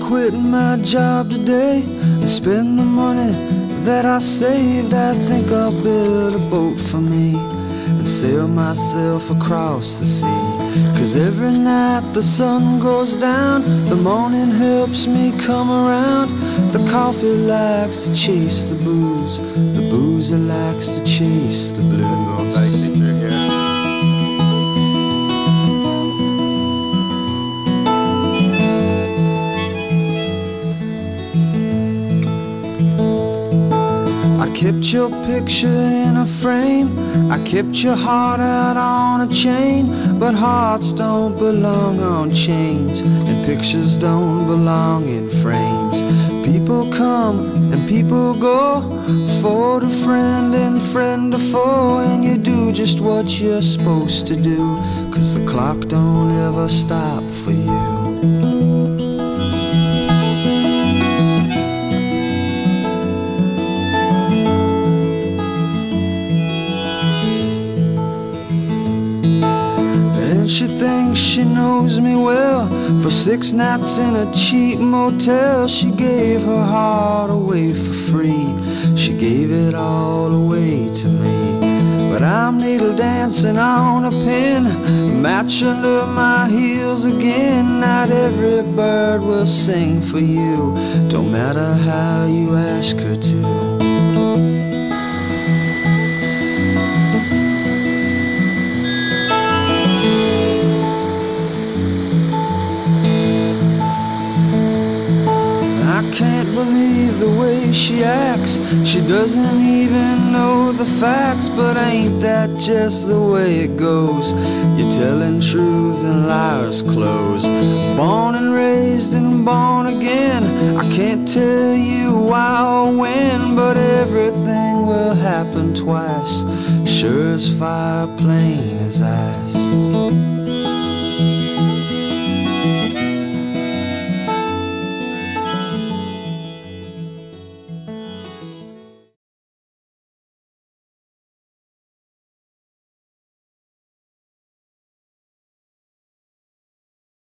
quit my job today and spend the money that I saved. I think I'll build a boat for me and sail myself across the sea. Cause every night the sun goes down, the morning helps me come around. The coffee likes to chase the booze, the boozer likes to chase the blues. Kept your picture in a frame. I kept your heart out on a chain. But hearts don't belong on chains, and pictures don't belong in frames. People come and people go, foe to friend and friend to foe, and you do just what you're supposed to do. Cause the clock don't ever stop for you. She thinks she knows me well. For six nights in a cheap motel, she gave her heart away for free. She gave it all away to me. But I'm needle dancing on a pin, match under my heels again. Not every bird will sing for you, don't matter how you ask her to. Can't believe the way she acts. She doesn't even know the facts, but ain't that just the way it goes? You're telling truths in liar's clothes. Born and raised and born again. I can't tell you why or when, but everything will happen twice. Sure as fire, plain as ice.